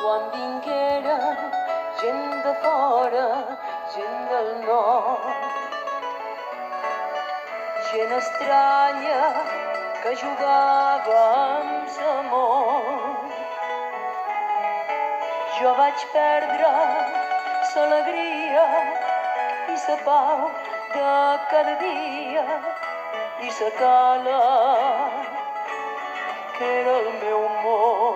quan vinguera gent de fora, gent del nord. Gent estranya que jugava amb l'amor. Jo vaig perdre l'alegria i la pau de cada dia i la cala que era el meu món.